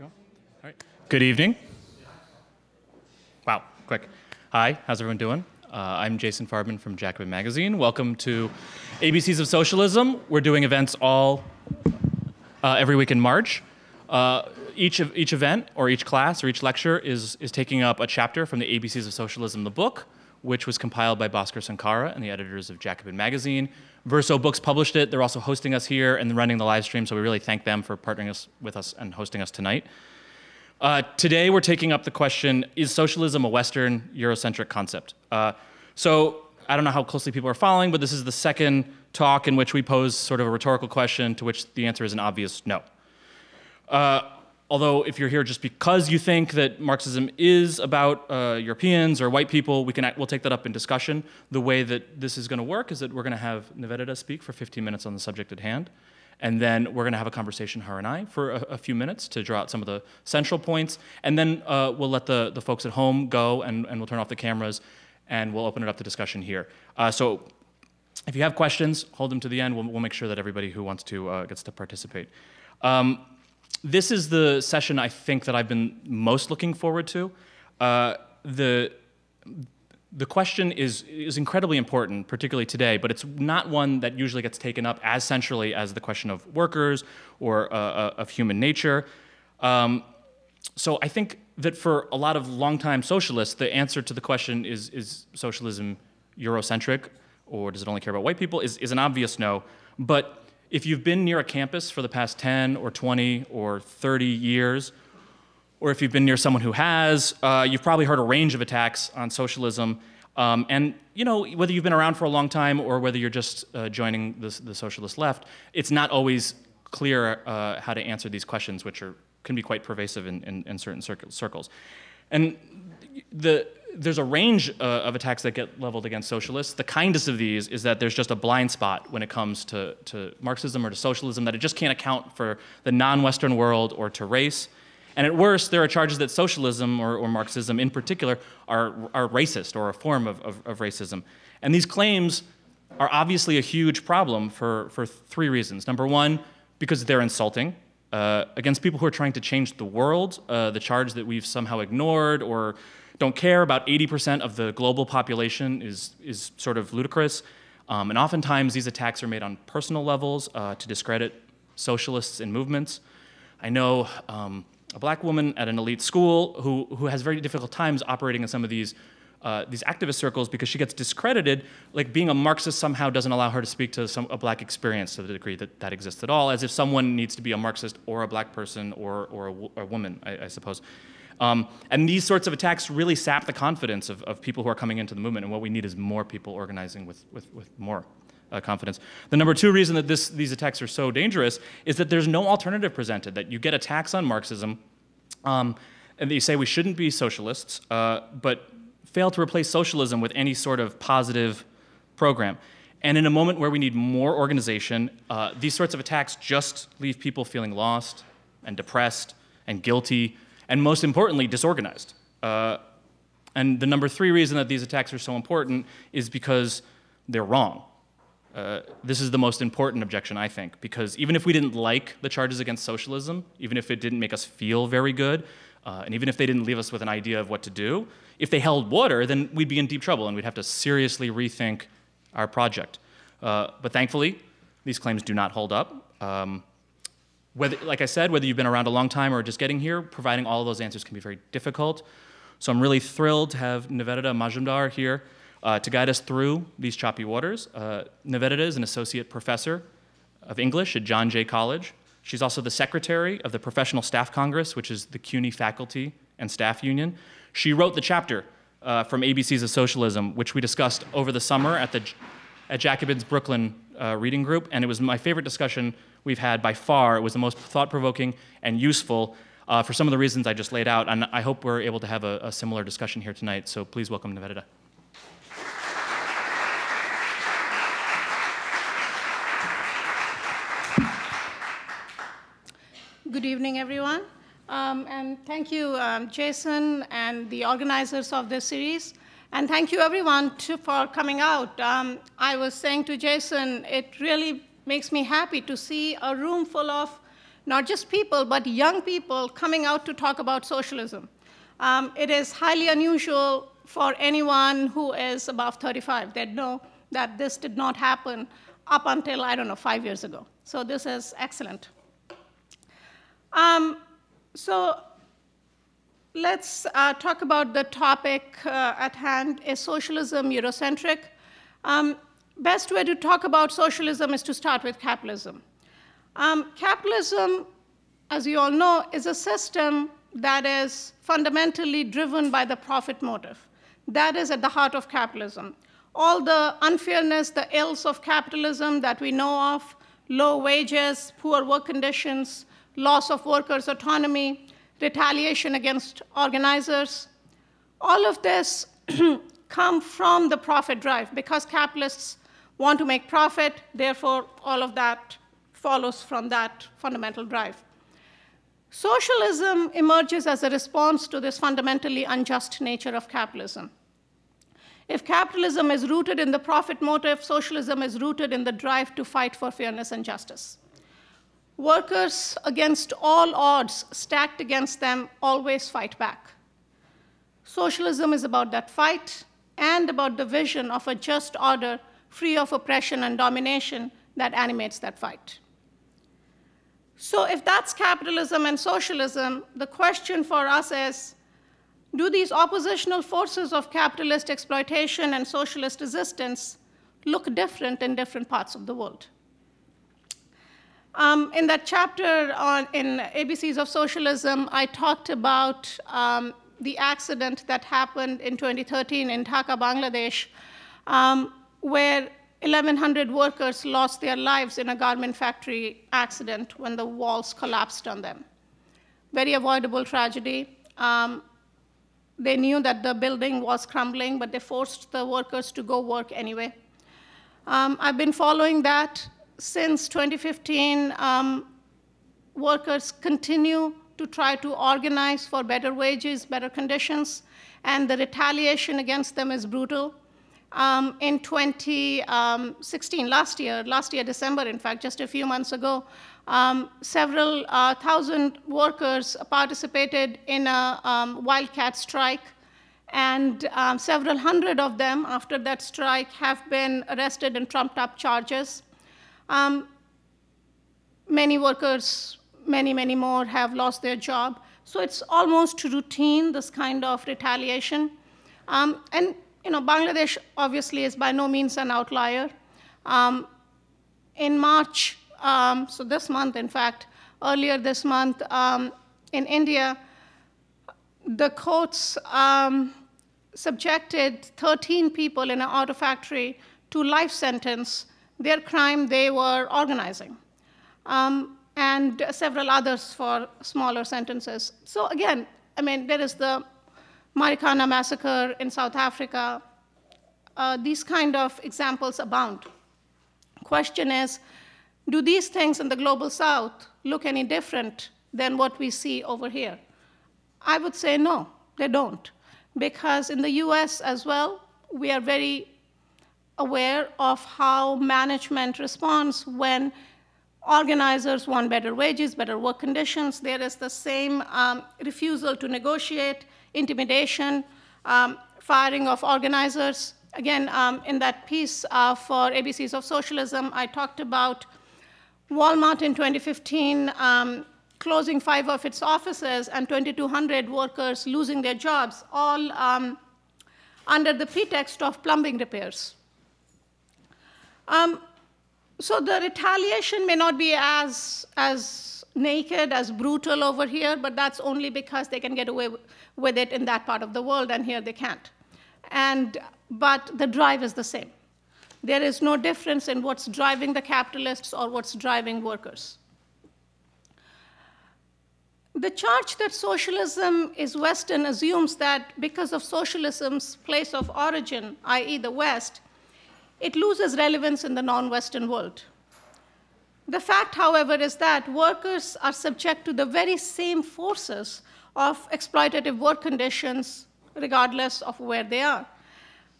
All right. Good evening. Wow, quick. Hi, how's everyone doing? Uh, I'm Jason Farbman from Jacobin Magazine. Welcome to ABCs of Socialism. We're doing events all uh, every week in March. Uh, each of each event or each class or each lecture is is taking up a chapter from the ABCs of Socialism, the book, which was compiled by Bhaskar Sunkara and the editors of Jacobin Magazine. Verso Books published it. They're also hosting us here and running the live stream, so we really thank them for partnering us with us and hosting us tonight. Uh, today we're taking up the question, is socialism a Western Eurocentric concept? Uh, so I don't know how closely people are following, but this is the second talk in which we pose sort of a rhetorical question to which the answer is an obvious no. Uh, although if you're here just because you think that Marxism is about uh, Europeans or white people, we can we'll take that up in discussion. The way that this is going to work is that we're going to have Nivedita speak for 15 minutes on the subject at hand, and then we're going to have a conversation, her and I, for a, a, few minutes to draw out some of the central points, and then uh, we'll let the, the folks at home go, and, and we'll turn off the cameras, and we'll open it up to discussion here. Uh, so if you have questions, hold them to the end. We'll, we'll make sure that everybody who wants to uh, gets to participate. Um, this is the session I think that I've been most looking forward to. Uh, the the question is is incredibly important, particularly today, but it's not one that usually gets taken up as centrally as the question of workers or uh, uh of human nature. Um, so I think that for a lot of longtime socialists, the answer to the question is is socialism Eurocentric or does it only care about white people is, is an obvious no. But if you've been near a campus for the past 10 or 20 or 30 years, or if you've been near someone who has, uh, you've probably heard a range of attacks on socialism. Um, and you know, whether you've been around for a long time or whether you're just uh, joining the, the, socialist left, it's not always clear uh, how to answer these questions, which are, can be quite pervasive in, in, in certain circles. And the, there's a range uh, of attacks that get leveled against socialists. The kindest of these is that there's just a blind spot when it comes to, to Marxism or to socialism, that it just can't account for the non Western world or to race. And at worst, there are charges that socialism or, or Marxism in particular are, are racist or a form of, of, of racism. And these claims are obviously a huge problem for, for three reasons. Number one, because they're insulting. Uh, against people who are trying to change the world, uh, the charge that we've somehow ignored or don't care. About 80% of the global population is, is sort of ludicrous. Um, and oftentimes these attacks are made on personal levels uh, to discredit socialists and movements. I know um, a black woman at an elite school who, who has very difficult times operating in some of these, uh, these activist circles because she gets discredited, like being a Marxist somehow doesn't allow her to speak to some, a black experience to the degree that that exists at all, as if someone needs to be a Marxist or a black person or, or a, a woman, I, I suppose. Um, and these sorts of attacks really sap the confidence of, of people who are coming into the movement, and what we need is more people organizing with, with, with more uh, confidence. The number two reason that this, these attacks are so dangerous is that there's no alternative presented, that you get attacks on Marxism, um, and they say we shouldn't be socialists, uh, but fail to replace socialism with any sort of positive program. And in a moment where we need more organization, uh, these sorts of attacks just leave people feeling lost and depressed and guilty and most importantly, disorganized. Uh, and the number three reason that these attacks are so important is because they're wrong. Uh, this is the most important objection, I think, because even if we didn't like the charges against socialism, even if it didn't make us feel very good, uh, and even if they didn't leave us with an idea of what to do, if they held water, then we'd be in deep trouble and we'd have to seriously rethink our project. Uh, but thankfully, these claims do not hold up. Um, whether, like I said, whether you've been around a long time or just getting here, providing all of those answers can be very difficult. So I'm really thrilled to have Nivedita Majumdar here uh, to guide us through these choppy waters. Uh, Nivedita is an associate professor of English at John Jay College. She's also the secretary of the Professional Staff Congress, which is the CUNY faculty and staff union. She wrote the chapter uh, from ABCs of Socialism, which we discussed over the summer at the at Jacobin's Brooklyn uh, reading group, and it was my favorite discussion we've had by far. It was the most thought provoking and useful uh, for some of the reasons I just laid out. And I hope we're able to have a, a similar discussion here tonight. So please welcome Nivedita. Good evening, everyone. Um, and thank you, um, Jason, and the organizers of this series. And thank you, everyone, to, for coming out. Um, I was saying to Jason, it really makes me happy to see a room full of not just people, but young people coming out to talk about socialism. Um, it is highly unusual for anyone who is above 35. They know that this did not happen up until, I don't know, five years ago. So this is excellent. Um, so let's uh, talk about the topic uh, at hand. Is socialism Eurocentric? Um, best way to talk about socialism is to start with capitalism. Um, capitalism, as you all know, is a system that is fundamentally driven by the profit motive. That is at the heart of capitalism. All the unfairness, the ills of capitalism that we know of, low wages, poor work conditions, loss of workers' autonomy, retaliation against organizers, all of this come from the profit drive because capitalists want to make profit, therefore, all of that follows from that fundamental drive. Socialism emerges as a response to this fundamentally unjust nature of capitalism. If capitalism is rooted in the profit motive, socialism is rooted in the drive to fight for fairness and justice. Workers, against all odds stacked against them, always fight back. Socialism is about that fight and about the vision of a just order free of oppression and domination that animates that fight. So, if that's capitalism and socialism, the question for us is do these oppositional forces of capitalist exploitation and socialist resistance look different in different parts of the world? Um, in that chapter on, in ABCs of Socialism, I talked about um, the accident that happened in 2013 in Dhaka, Bangladesh, um, where 1,100 workers lost their lives in a garment factory accident when the walls collapsed on them. Very avoidable tragedy. Um, they knew that the building was crumbling, but they forced the workers to go work anyway. Um, I've been following that since 2015. Um, workers continue to try to organize for better wages, better conditions, and the retaliation against them is brutal. Um, in 2016, um, last year, last year, December, in fact, just a few months ago, um, several uh, thousand workers participated in a um, wildcat strike, and um, several hundred of them, after that strike, have been arrested and trumped up charges. Um, many workers, many, many more, have lost their job. So it's almost routine, this kind of retaliation. Um, and you know, Bangladesh obviously is by no means an outlier. Um, in March, um, so this month, in fact, earlier this month um, in India, the courts um, subjected 13 people in an auto factory to life sentence, their crime they were organizing, um, and several others for smaller sentences. So again, I mean, there is the Marikana massacre in South Africa. Uh, these kind of examples abound. Question is, do these things in the global south look any different than what we see over here? I would say no, they don't. Because in the US as well, we are very aware of how management responds when organizers want better wages, better work conditions. There is the same um, refusal to negotiate, intimidation, um, firing of organizers. Again, um, in that piece uh, for ABCs of Socialism, I talked about Walmart in 2015 um, closing five of its offices and 2,200 workers losing their jobs, all um, under the pretext of plumbing repairs. Um, so the retaliation may not be as, as naked, as brutal over here, but that's only because they can get away with it in that part of the world, and here they can't. And, but the drive is the same. There is no difference in what's driving the capitalists or what's driving workers. The charge that socialism is Western assumes that because of socialism's place of origin, i.e., the West, it loses relevance in the non Western world. The fact, however, is that workers are subject to the very same forces of exploitative work conditions, regardless of where they are.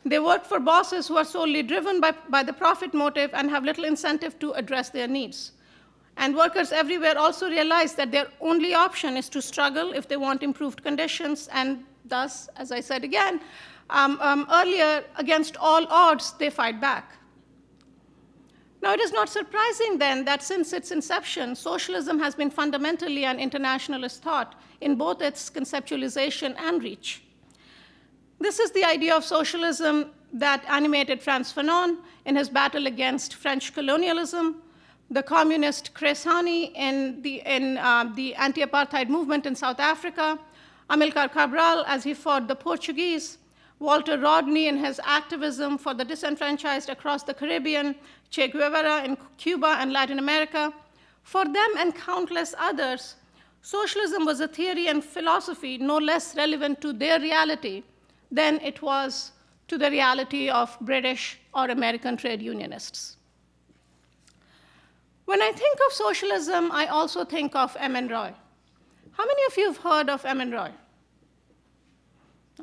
They work for bosses who are solely driven by, by the profit motive and have little incentive to address their needs. And workers everywhere also realize that their only option is to struggle if they want improved conditions, and thus, as I said again um, um, earlier, against all odds, they fight back. Now, it is not surprising then that since its inception, socialism has been fundamentally an internationalist thought in both its conceptualization and reach. This is the idea of socialism that animated Frantz Fanon in his battle against French colonialism, the communist Chris in the, in, uh, the anti-apartheid movement in South Africa, Amilcar Cabral as he fought the Portuguese, Walter Rodney in his activism for the disenfranchised across the Caribbean, Che Guevara in Cuba and Latin America. For them and countless others, socialism was a theory and philosophy no less relevant to their reality than it was to the reality of British or American trade unionists. When I think of socialism, I also think of M.N. Roy. How many of you have heard of M.N. Roy?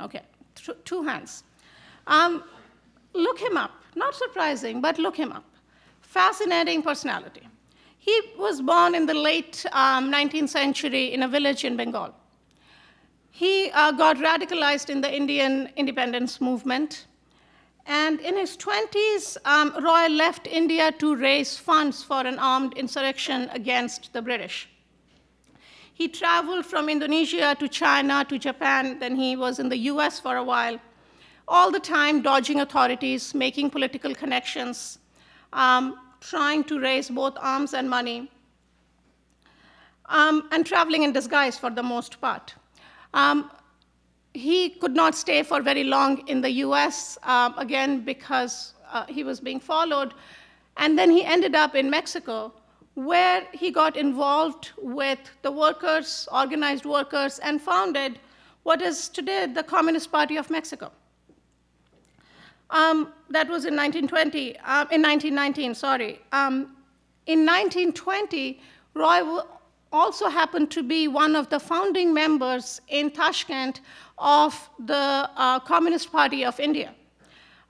Okay, two hands. Um, look him up. Not surprising, but look him up. Fascinating personality. He was born in the late um, 19th century in a village in Bengal. He uh, got radicalized in the Indian independence movement. And in his 20s, um, Roy left India to raise funds for an armed insurrection against the British. He traveled from Indonesia to China to Japan, then he was in the US for a while, all the time dodging authorities, making political connections, um, trying to raise both arms and money, um, and traveling in disguise for the most part. Um, he could not stay for very long in the US, um, again, because uh, he was being followed. And then he ended up in Mexico, where he got involved with the workers, organized workers, and founded what is today the Communist Party of Mexico. Um, that was in 1920, uh, in 1919, sorry. Um, in 1920, Roy also happened to be one of the founding members in Tashkent of the uh, Communist Party of India.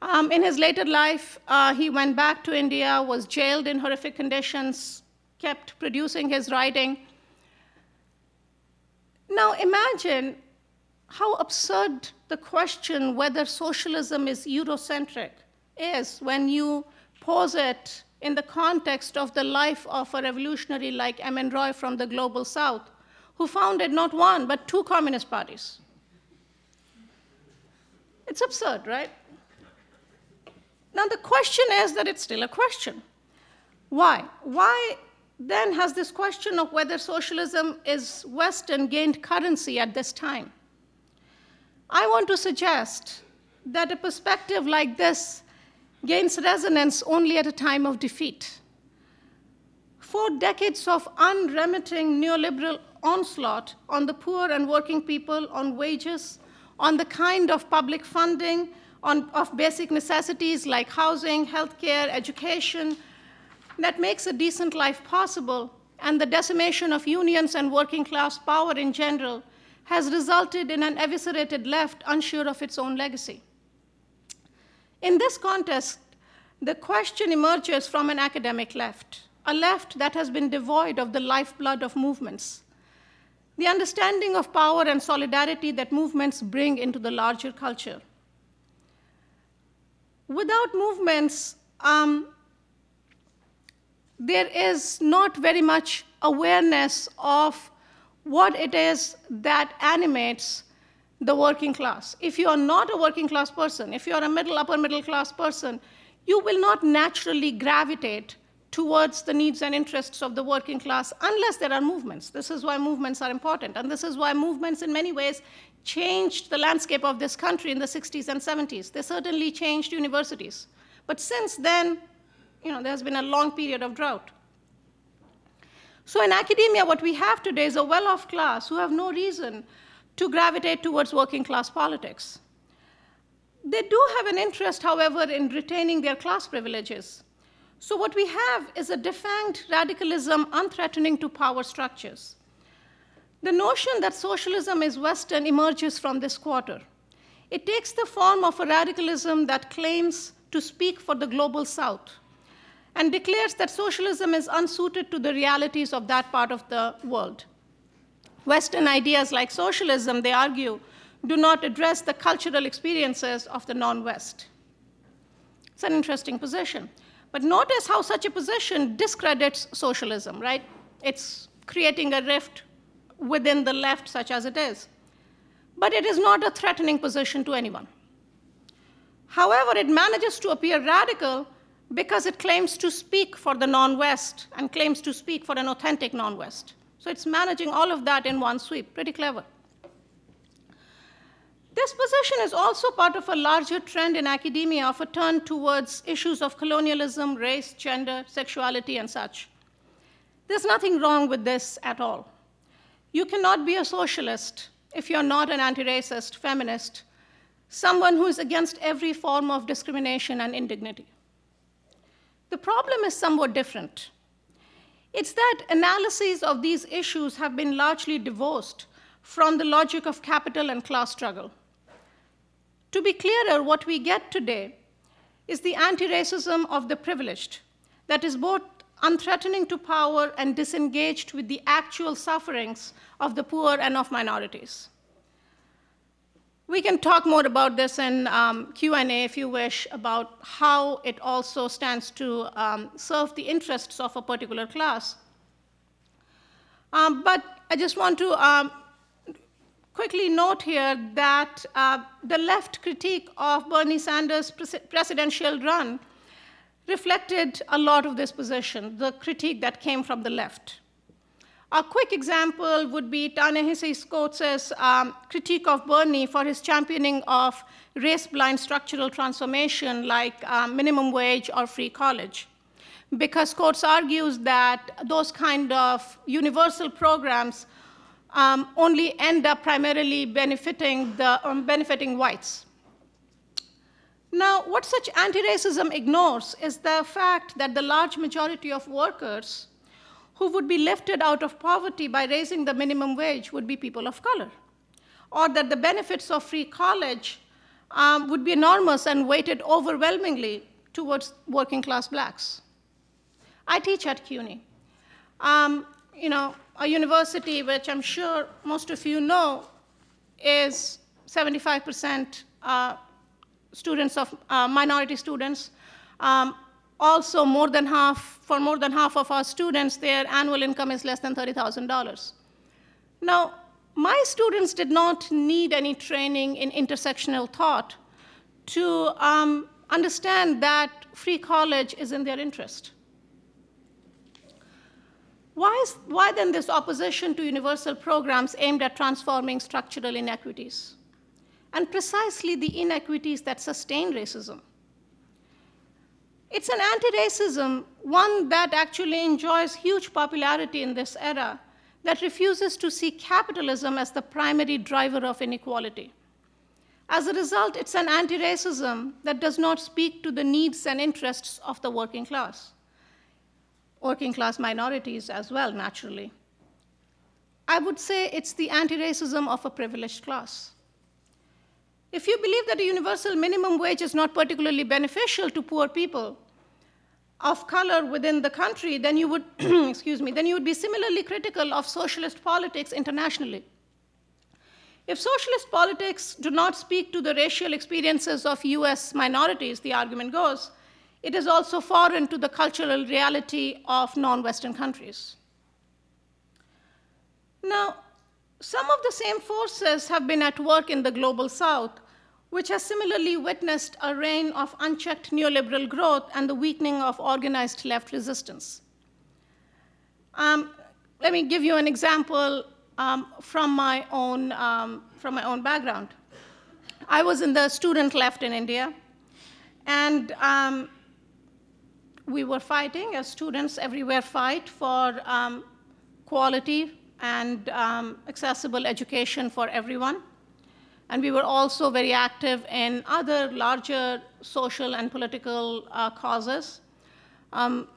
Um, in his later life, uh, he went back to India, was jailed in horrific conditions, kept producing his writing. Now imagine how absurd the question whether socialism is Eurocentric is when you pose it in the context of the life of a revolutionary like M.N. Roy from the global south, who founded not one, but two communist parties. It's absurd, right? Now, the question is that it's still a question. Why? Why then has this question of whether socialism is Western gained currency at this time? I want to suggest that a perspective like this gains resonance only at a time of defeat. Four decades of unremitting neoliberal onslaught on the poor and working people, on wages, on the kind of public funding on, of basic necessities like housing, healthcare, education, that makes a decent life possible, and the decimation of unions and working class power in general has resulted in an eviscerated left unsure of its own legacy. In this context, the question emerges from an academic left, a left that has been devoid of the lifeblood of movements, the understanding of power and solidarity that movements bring into the larger culture. Without movements, um, there is not very much awareness of what it is that animates the working class. If you are not a working class person, if you are a middle, upper middle class person, you will not naturally gravitate towards the needs and interests of the working class unless there are movements. This is why movements are important. And this is why movements, in many ways, changed the landscape of this country in the 60s and 70s. They certainly changed universities. But since then, you know, there's been a long period of drought. So in academia, what we have today is a well-off class who have no reason to gravitate towards working class politics. They do have an interest, however, in retaining their class privileges. So what we have is a defanged radicalism unthreatening to power structures. The notion that socialism is Western emerges from this quarter. It takes the form of a radicalism that claims to speak for the global South and declares that socialism is unsuited to the realities of that part of the world. Western ideas like socialism, they argue, do not address the cultural experiences of the non West. It's an interesting position. But notice how such a position discredits socialism, right? It's creating a rift within the left, such as it is. But it is not a threatening position to anyone. However, it manages to appear radical because it claims to speak for the non West and claims to speak for an authentic non West. So it's managing all of that in one sweep. Pretty clever. This position is also part of a larger trend in academia of a turn towards issues of colonialism, race, gender, sexuality, and such. There's nothing wrong with this at all. You cannot be a socialist if you're not an anti racist, feminist, someone who is against every form of discrimination and indignity. The problem is somewhat different. It's that analyses of these issues have been largely divorced from the logic of capital and class struggle. To be clearer, what we get today is the anti racism of the privileged that is both unthreatening to power and disengaged with the actual sufferings of the poor and of minorities. We can talk more about this in um, Q&A if you wish about how it also stands to um, serve the interests of a particular class. Um, but I just want to um, quickly note here that uh, the left critique of Bernie Sanders' pres presidential run reflected a lot of this position, the critique that came from the left. A quick example would be Ta-Nehisi Coates's um, critique of Bernie for his championing of race-blind structural transformation like um, minimum wage or free college. Because Coates argues that those kind of universal programs um, only end up primarily benefiting, the, um, benefiting whites. Now, what such anti-racism ignores is the fact that the large majority of workers who would be lifted out of poverty by raising the minimum wage would be people of color, or that the benefits of free college um, would be enormous and weighted overwhelmingly towards working class blacks. I teach at CUNY. Um, you know, a university which I'm sure most of you know is 75% uh, students of uh, minority students. Um, also, more than half, for more than half of our students, their annual income is less than $30,000. Now, my students did not need any training in intersectional thought to um, understand that free college is in their interest. Why, is, why then this opposition to universal programs aimed at transforming structural inequities? And precisely the inequities that sustain racism. It's an anti racism, one that actually enjoys huge popularity in this era, that refuses to see capitalism as the primary driver of inequality. As a result, it's an anti racism that does not speak to the needs and interests of the working class working class minorities as well, naturally. I would say it's the anti racism of a privileged class. If you believe that a universal minimum wage is not particularly beneficial to poor people of color within the country, then you would, excuse me, then you would be similarly critical of socialist politics internationally. If socialist politics do not speak to the racial experiences of US minorities, the argument goes, it is also foreign to the cultural reality of non Western countries. Now, some of the same forces have been at work in the global south, which has similarly witnessed a reign of unchecked neoliberal growth and the weakening of organized left resistance. Um, let me give you an example um, from, my own, um, from my own background. I was in the student left in India, and um, we were fighting, as students everywhere fight, for um, quality and um, accessible education for everyone. And we were also very active in other larger social and political uh, causes. Um,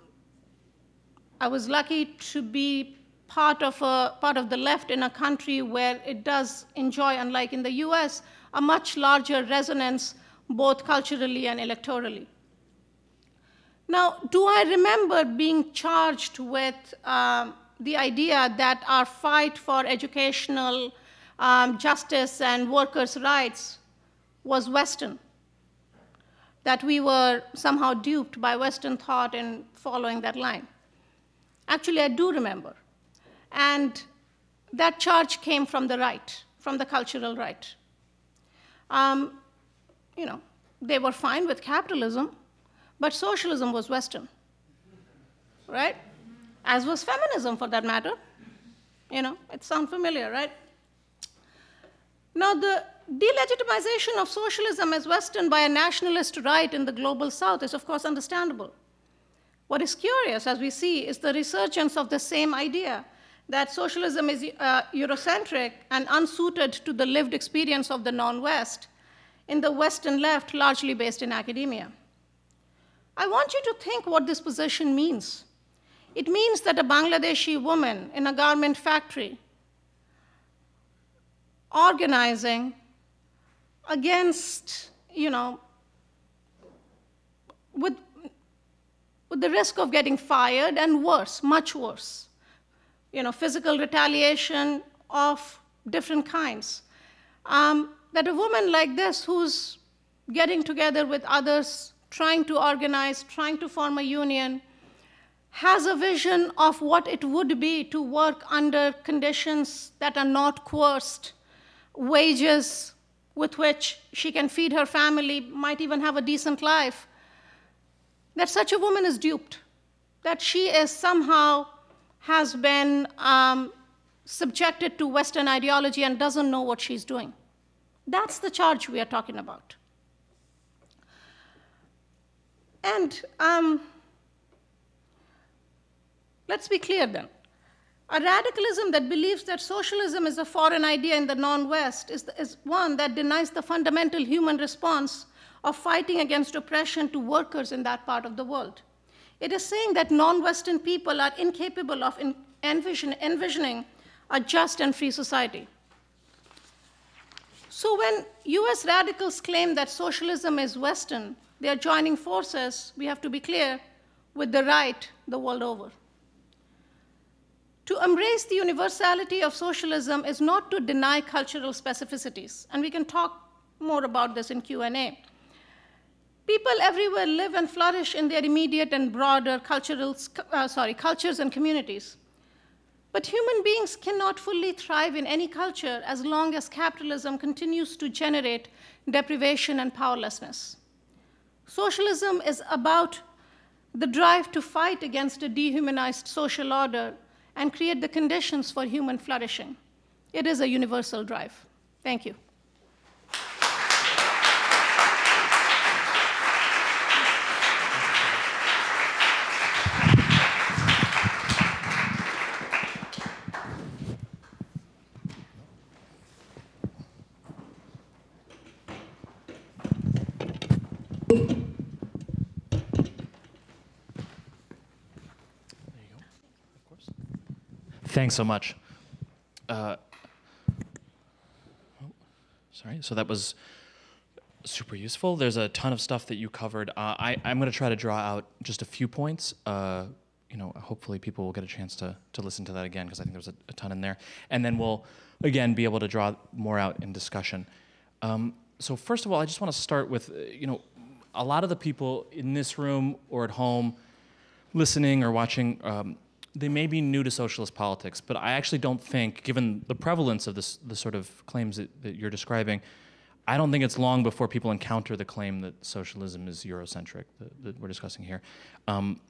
I was lucky to be part of, a, part of the left in a country where it does enjoy, unlike in the US, a much larger resonance both culturally and electorally. Now, do I remember being charged with um, the idea that our fight for educational um, justice and workers' rights was Western? That we were somehow duped by Western thought in following that line? Actually, I do remember. And that charge came from the right, from the cultural right. Um, you know, they were fine with capitalism, but socialism was Western, right? As was feminism, for that matter. You know, it sounds familiar, right? Now, the delegitimization of socialism as Western by a nationalist right in the global South is, of course, understandable. What is curious, as we see, is the resurgence of the same idea that socialism is uh, Eurocentric and unsuited to the lived experience of the non West in the Western left, largely based in academia. I want you to think what this position means. It means that a Bangladeshi woman in a garment factory organizing against, you know, with, with the risk of getting fired and worse, much worse, you know, physical retaliation of different kinds. Um, that a woman like this, who's getting together with others trying to organize, trying to form a union, has a vision of what it would be to work under conditions that are not coerced, wages with which she can feed her family, might even have a decent life, that such a woman is duped, that she is somehow has been um, subjected to Western ideology and doesn't know what she's doing. That's the charge we are talking about. And um, let's be clear then. A radicalism that believes that socialism is a foreign idea in the non West is, is one that denies the fundamental human response of fighting against oppression to workers in that part of the world. It is saying that non Western people are incapable of envision, envisioning a just and free society. So when US radicals claim that socialism is Western, they are joining forces, we have to be clear, with the right the world over. To embrace the universality of socialism is not to deny cultural specificities, and we can talk more about this in Q&A. People everywhere live and flourish in their immediate and broader cultural, uh, sorry, cultures and communities. But human beings cannot fully thrive in any culture as long as capitalism continues to generate deprivation and powerlessness. Socialism is about the drive to fight against a dehumanized social order and create the conditions for human flourishing. It is a universal drive. Thank you. Thanks so much. Uh, sorry, so that was super useful. There's a ton of stuff that you covered. Uh, I, I'm going to try to draw out just a few points. Uh, you know, hopefully people will get a chance to, to listen to that again because I think there's a, a, ton in there. And then we'll, again, be able to draw more out in discussion. Um, so first of all, I just want to start with, uh, you know, a lot of the people in this room or at home listening or watching um, they may be new to socialist politics, but I actually don't think, given the prevalence of this, the sort of claims that, that you're describing, I don't think it's long before people encounter the claim that socialism is Eurocentric that, that we're discussing here. Um,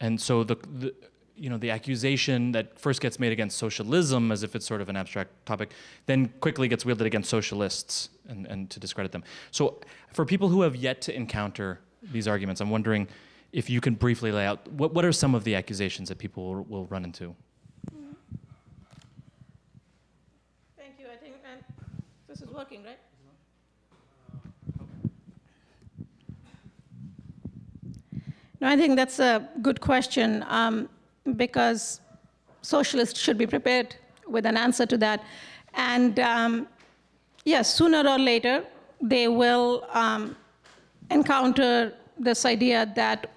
and so the, the, you know, the accusation that first gets made against socialism as if it's sort of an abstract topic, then quickly gets wielded against socialists and, and to discredit them. So for people who have yet to encounter these arguments, I'm wondering, if you can briefly lay out what, what are some of the accusations that people will, will run into? Thank you. I think and this is working, right? No, I think that's a good question um, because socialists should be prepared with an answer to that. And um, yes, sooner or later, they will um, encounter this idea that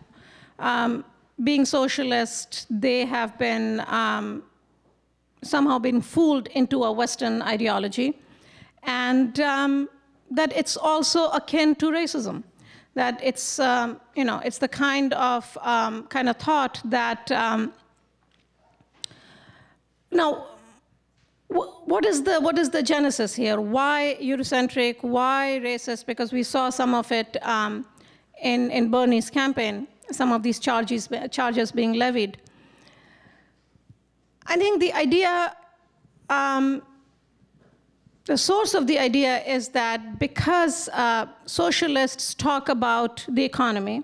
um, being socialist, they have been um, somehow been fooled into a Western ideology, and um, that it's also akin to racism. That it's, um, you know, it's the kind of um, kind of thought that um, now. What is the what is the genesis here? Why Eurocentric? Why racist? Because we saw some of it um, in in Bernie's campaign. Some of these charges charges being levied. I think the idea, um, the source of the idea is that because uh, socialists talk about the economy,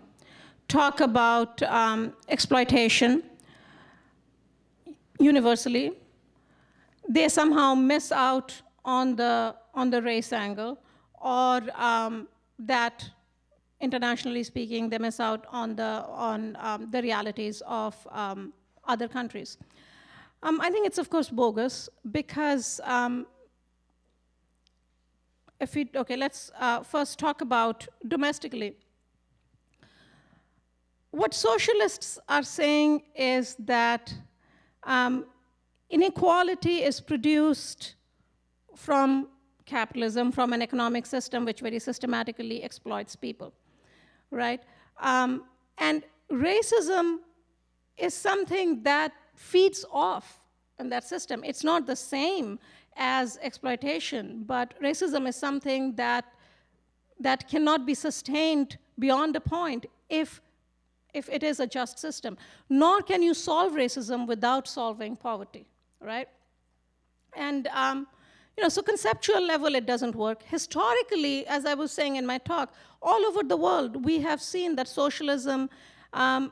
talk about um, exploitation universally, they somehow miss out on the, on the race angle, or um, that internationally speaking, they miss out on the, on, um, the realities of um, other countries. Um, I think it's, of course, bogus because um, if we, okay, let's uh, first talk about domestically. What socialists are saying is that um, inequality is produced from capitalism, from an economic system which very systematically exploits people, right? Um, and racism is something that feeds off in that system. It's not the same as exploitation, but racism is something that, that cannot be sustained beyond a point if, if it is a just system. Nor can you solve racism without solving poverty, right? And um, you know, so conceptual level, it doesn't work. Historically, as I was saying in my talk, all over the world, we have seen that socialism um,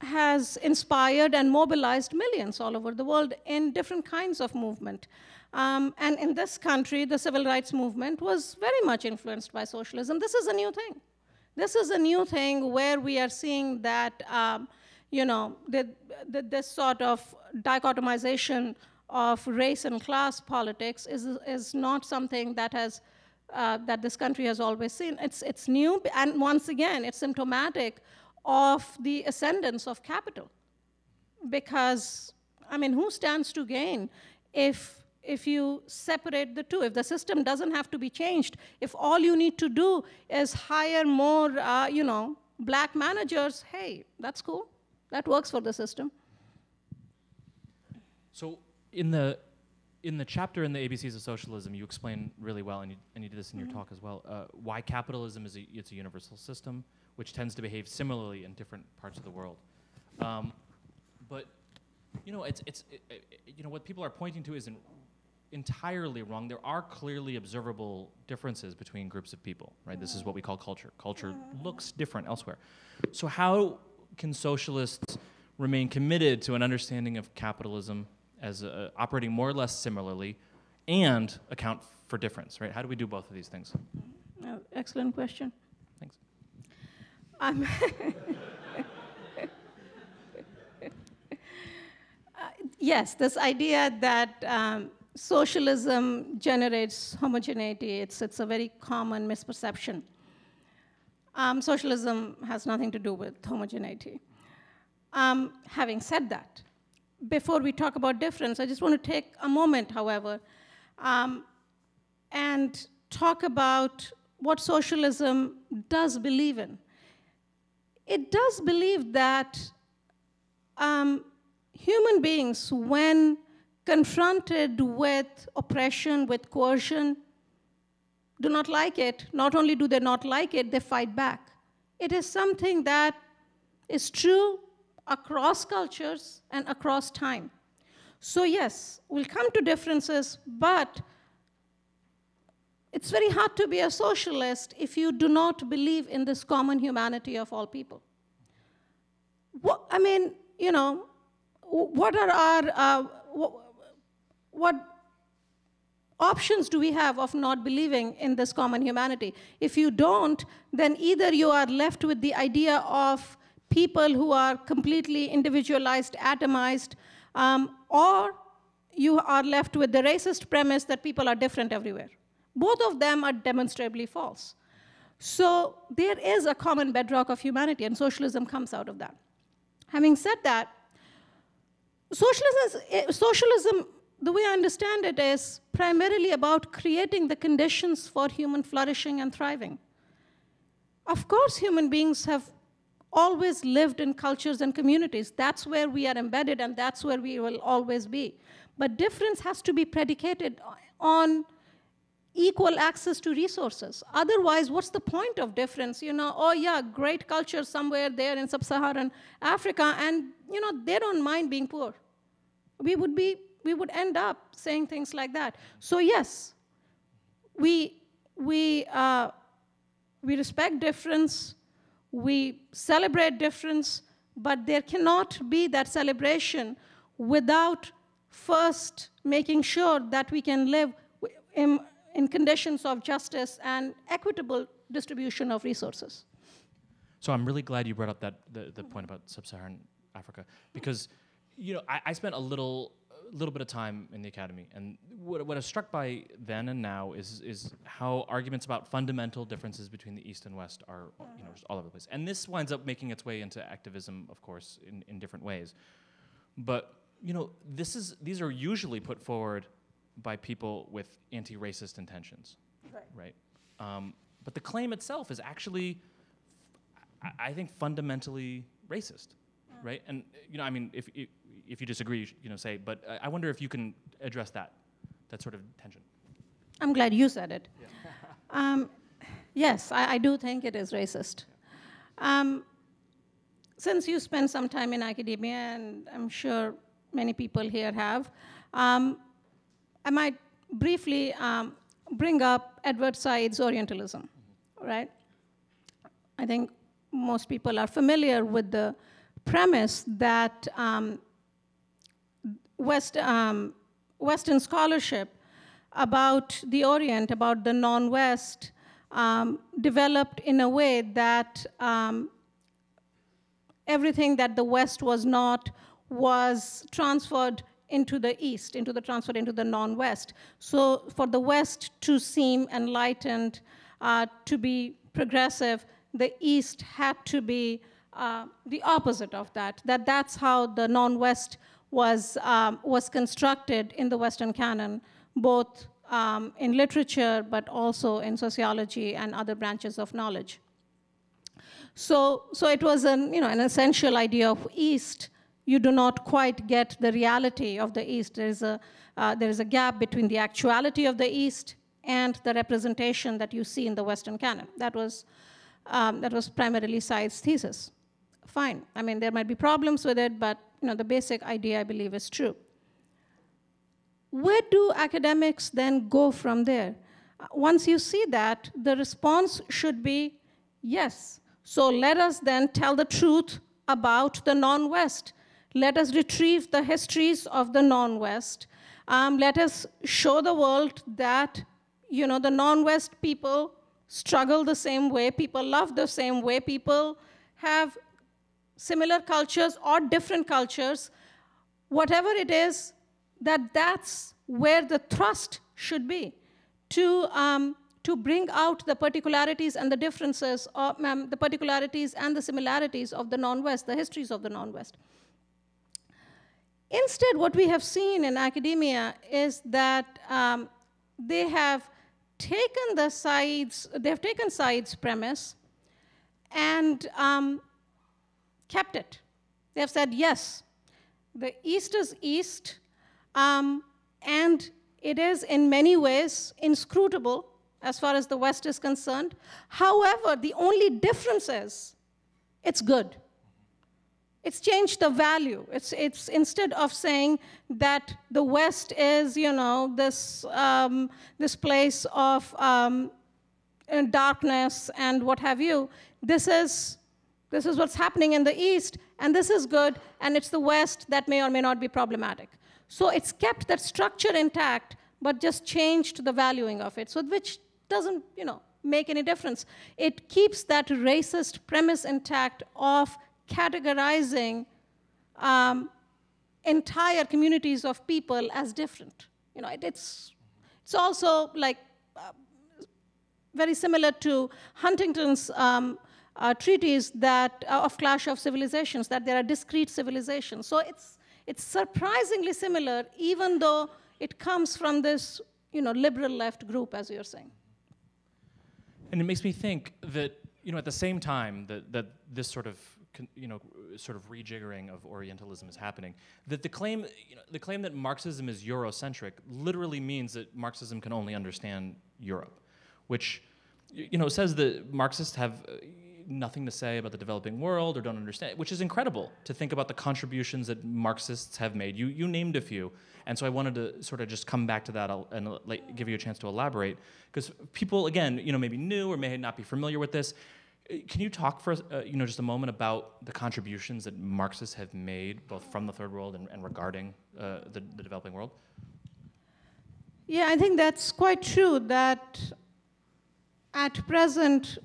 has inspired and mobilized millions all over the world in different kinds of movement. Um, and in this country, the civil rights movement was very much influenced by socialism. This is a new thing. This is a new thing where we are seeing that, um, you know, the, the, this sort of dichotomization of race and class politics is, is not something that has uh, that this country has always seen. It's, it's new, and once again, it's symptomatic of the ascendance of capital. Because, I mean, who stands to gain if, if you separate the two? If the system doesn't have to be changed, if all you need to do is hire more, uh, you know, black managers, hey, that's cool. That works for the system. So in the in the chapter in the ABCs of Socialism, you explain really well, and you, and you did this in your mm -hmm. talk as well, uh, why capitalism is a, it's a universal system, which tends to behave similarly in different parts of the world. Um, but you know, it's, it's it, it, you know what people are pointing to isn't entirely wrong. There are clearly observable differences between groups of people, right? This is what we call culture. Culture looks different elsewhere. So how can socialists remain committed to an understanding of capitalism as uh, operating more or less similarly and account for difference, right? How do we do both of these things? Oh, excellent question. Um, uh, yes, this idea that um, socialism generates homogeneity, it's, it's a very common misperception. Um, socialism has nothing to do with homogeneity. Um, having said that, before we talk about difference, I just want to take a moment, however, um, and talk about what socialism does believe in it does believe that um, human beings, when confronted with oppression, with coercion, do not like it. Not only do they not like it, they fight back. It is something that is true across cultures and across time. So, yes, we'll come to differences, but it's very hard to be a socialist if you do not believe in this common humanity of all people. What, I mean, you know, what are our, uh, what, what options do we have of not believing in this common humanity? If you don't, then either you are left with the idea of people who are completely individualized, atomized, um, or you are left with the racist premise that people are different everywhere. Both of them are demonstrably false. So there is a common bedrock of humanity, and socialism comes out of that. having said that, socialism, is, eh, socialism, the way I understand it, is primarily about creating the conditions for human flourishing and thriving. Of course, human beings have always lived in cultures and communities. That's where we are embedded, and that's where we will always be. But difference has to be predicated on equal access to resources. Otherwise, what's the point of difference? You know, oh yeah, great culture somewhere there in sub-Saharan Africa, and you know, they don't mind being poor. We would be, we would end up saying things like that. So yes, we, we, uh, we respect difference, we celebrate difference, but there cannot be that celebration without first making sure that we can live in, in conditions of justice and equitable distribution of resources. So I'm really glad you brought up that the, the point about sub-Saharan Africa because you know I, I spent a little little bit of time in the academy, and what, what I was struck by then and now is is how arguments about fundamental differences between the East and West are you know just all over the place, and this winds up making its way into activism, of course, in, in different ways. But you know, this is these are usually put forward by people with anti-racist intentions, right? right? Um, but the claim itself is actually, I think, fundamentally racist, right? And you know, I mean, if if you disagree, you know, say. But I wonder if you can address that that sort of tension. I'm glad you said it. Yeah. um, yes, I, I, do think it is racist. Um, since you spent some time in academia, and I'm sure many people here have. Um, I might briefly um, bring up Edward Said's Orientalism, right? I think most people are familiar with the premise that um, West, um, Western scholarship about the Orient, about the non-West, um, developed in a way that um, everything that the West was not was transferred into the east, into the transfer into the non-west. So for the west to seem enlightened, uh, to be progressive, the east had to be uh, the opposite of that. That that's how the non-west was um, was constructed in the Western canon, both um, in literature but also in sociology and other branches of knowledge. So so it was an you know an essential idea of east you do not quite get the reality of the East. There is a, uh, there is a gap between the actuality of the East and the representation that you see in the Western canon. That was, um, that was primarily Said's thesis. Fine. I mean, there might be problems with it, but you know, the basic idea, I believe, is true. Where do academics then go from there? Uh, once you see that, the response should be yes. So let us then tell the truth about the non West. Let us retrieve the histories of the non-West. Um, let us show the world that, you know, the non-West people struggle the same way, people love the same way, people have similar cultures or different cultures. Whatever it is, that that's where the thrust should be to, um, to bring out the particularities and the differences, um, the particularities and the similarities of the non-West, the histories of the non-West. Instead, what we have seen in academia is that um, they have taken the sides, they've taken Said's premise and um, kept it. They have said, yes, the East is East, um, and it is in many ways inscrutable as far as the West is concerned. However, the only difference is it's good. It's changed the value. It's, it's instead of saying that the West is, you know, this, um, this place of um, darkness and what have you, this is, this is what's happening in the East, and this is good, and it's the West that may or may not be problematic. So it's kept that structure intact, but just changed the valuing of it, so which doesn't, you know, make any difference. It keeps that racist premise intact of categorizing um, entire communities of people as different. You know, it, it's, it's also like uh, very similar to Huntington's um, uh, treatise that uh, of clash of civilizations, that there are discrete civilizations. So it's it's surprisingly similar, even though it comes from this you know liberal left group, as you're saying. And it makes me think that you know at the same time that that this sort of you know sort of rejiggering of Orientalism is happening, that the claim you know, the claim that Marxism is Eurocentric literally means that Marxism can only understand Europe, which you know says that Marxists have uh, nothing to say about the developing world or don't understand, which is incredible to think about the contributions that Marxists have made. You, you named a few, and so I wanted to sort of just come back to that and like, give you a chance to elaborate, because people, again, you know, maybe new or may not be familiar with this. Can you talk for uh, you know just a moment about the contributions that Marxists have made, both from the third world and, and regarding uh, the, the developing world? Yeah, I think that's quite true. That at present,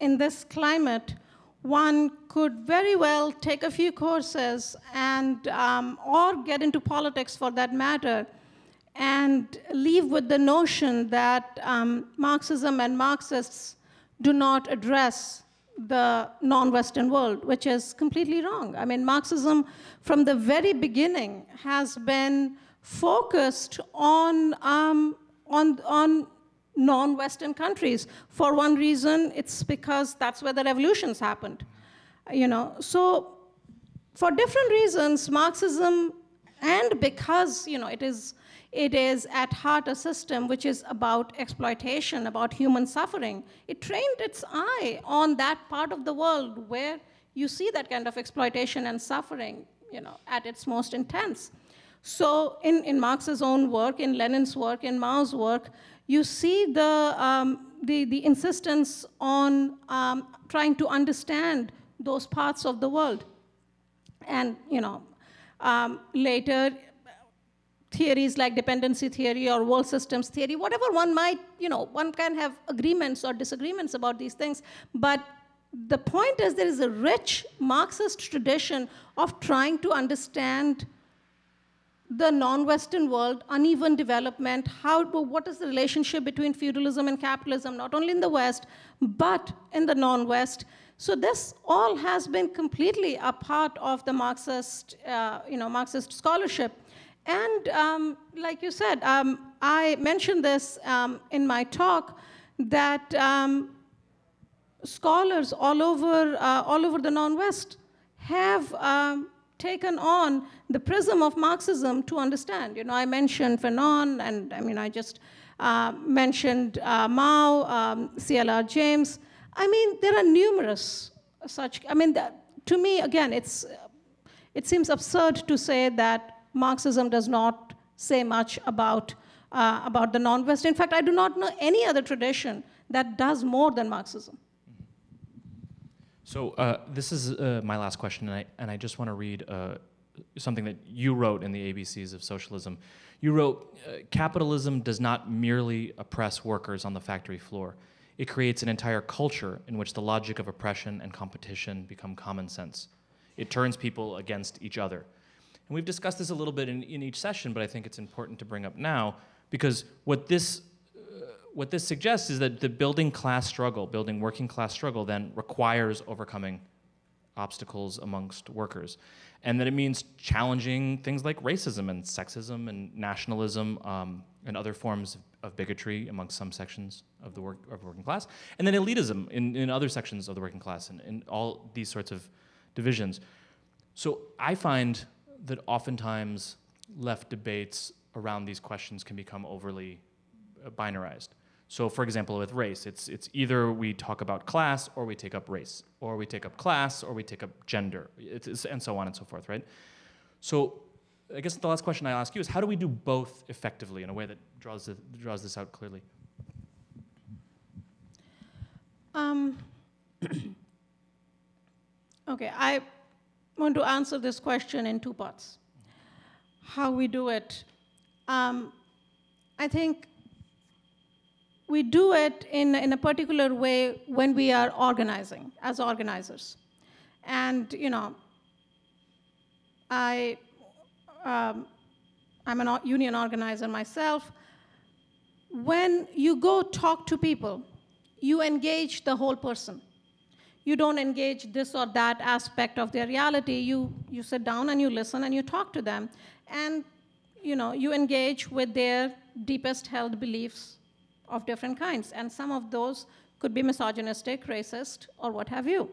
in this climate, one could very well take a few courses and um, or get into politics for that matter and leave with the notion that um, marxism and marxists do not address the non-western world which is completely wrong. I mean marxism from the very beginning has been focused on um, on on non-Western countries. For one reason, it's because that's where the revolutions happened. You know, so for different reasons, Marxism, and because you know it is it is at heart a system which is about exploitation, about human suffering. It trained its eye on that part of the world where you see that kind of exploitation and suffering, you know, at its most intense. So in, in Marx's own work, in Lenin's work, in Mao's work, you see the, um, the, the insistence on um, trying to understand those parts of the world. And, you know, um, later, theories like dependency theory or world systems theory, whatever one might, you know, one can have agreements or disagreements about these things, but the point is there is a rich Marxist tradition of trying to understand the non-Western world, uneven development, how, what is the relationship between feudalism and capitalism, not only in the West, but in the non-West. So this all has been completely a part of the Marxist, uh, you know, Marxist scholarship. And um, like you said, um, I mentioned this um, in my talk, that um, scholars all over, uh, all over the non-West have um, taken on the prism of Marxism to understand. You know, I mentioned Fanon, and I mean, I just uh, mentioned uh, Mao, um, C.L.R. James. I mean, there are numerous such. I mean, that, to me, again, it's it seems absurd to say that Marxism does not say much about uh, about the non-West. In fact, I do not know any other tradition that does more than Marxism. So uh, this is uh, my last question, and I, and I just want to read uh, something that you wrote in the ABCs of Socialism. You wrote, uh, capitalism does not merely oppress workers on the factory floor. It creates an entire culture in which the logic of oppression and competition become common sense. It turns people against each other. And we've discussed this a little bit in, in each session, but I think it's important to bring up now because what this what this suggests is that the building class struggle, building working class struggle, then requires overcoming obstacles amongst workers. And that it means challenging things like racism and sexism and nationalism um, and other forms of bigotry amongst some sections of the, work, of working class. And then elitism in, in other sections of the working class and, and all these sorts of divisions. So I find that oftentimes left debates around these questions can become overly binarized. So for example, with race, it's, it's either we talk about class or we take up race, or we take up class or we take up gender, it's, and so on and so forth, right? So I guess the last question I ask you is how do we do both effectively in a way that draws, the, draws this out clearly? Um, okay, I want to answer this question in two parts. How we do it. Um, I think we do it in, in a particular way when we are organizing, as organizers. And, you know, I, um, I'm a union organizer myself. When you go talk to people, you engage the whole person. you don't engage this or that aspect of their reality. You, you sit down and you listen and you talk to them. And you know, you engage with their deepest held beliefs of different kinds. And some of those could be misogynistic, racist, or what have you.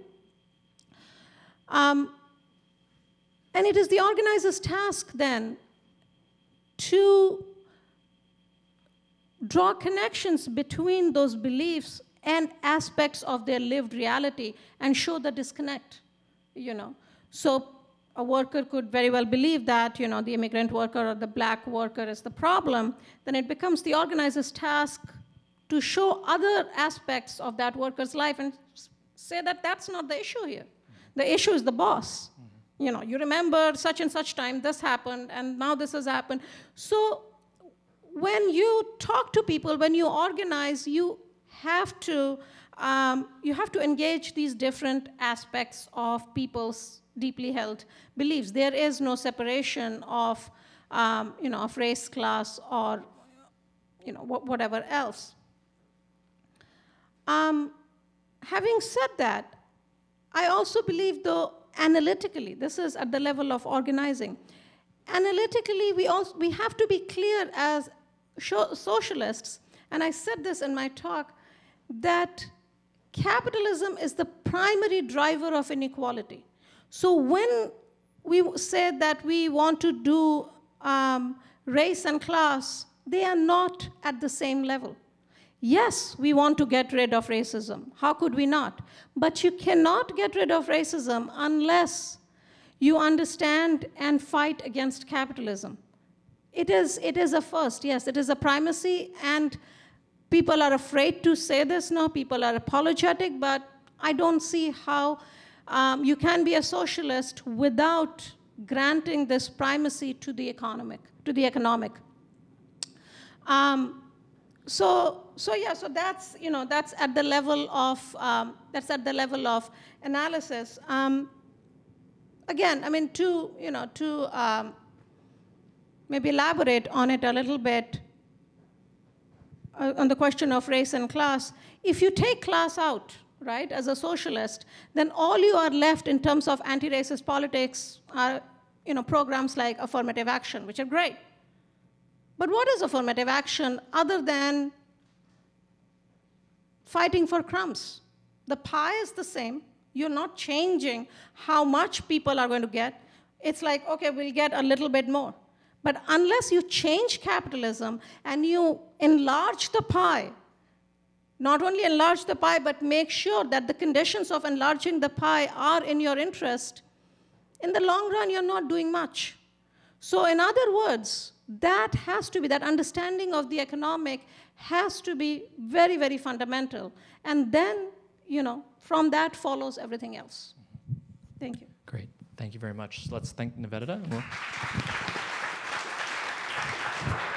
Um, and it is the organizer's task then to draw connections between those beliefs and aspects of their lived reality and show the disconnect you know so a worker could very well believe that you know the immigrant worker or the black worker is the problem then it becomes the organizer's task to show other aspects of that worker's life and say that that's not the issue here the issue is the boss you know you remember such and such time this happened and now this has happened so when you talk to people when you organize you have to um, you have to engage these different aspects of people's deeply held beliefs. There is no separation of, um, you know, of race, class, or, you know, whatever else. Um, having said that, I also believe, though, analytically, this is at the level of organizing. Analytically, we, also, we have to be clear as socialists, and I said this in my talk, that capitalism is the primary driver of inequality. So when we say that we want to do um, race and class, they are not at the same level. Yes, we want to get rid of racism. How could we not? But you cannot get rid of racism unless you understand and fight against capitalism. It is, it is a first, yes, it is a primacy, and people are afraid to say this now, people are apologetic, but I don't see how um, you can be a socialist without granting this primacy to the economic, to the economic. Um, so, so yeah, so that's you know that's at the level of um, that's at the level of analysis. Um, again, I mean to you know to um, maybe elaborate on it a little bit uh, on the question of race and class. If you take class out, right, as a socialist, then all you are left in terms of anti-racist politics are, you know, programs like affirmative action, which are great. But what is affirmative action other than fighting for crumbs? The pie is the same. You're not changing how much people are going to get. It's like, okay, we'll get a little bit more. But unless you change capitalism and you enlarge the pie, not only enlarge the pie, but make sure that the conditions of enlarging the pie are in your interest, in the long run, you're not doing much. So, in other words, that has to be, that understanding of the economic has to be very, very fundamental. And then, you know, from that follows everything else. Thank you. Great. Thank you very much. Let's thank Nivedita. We'll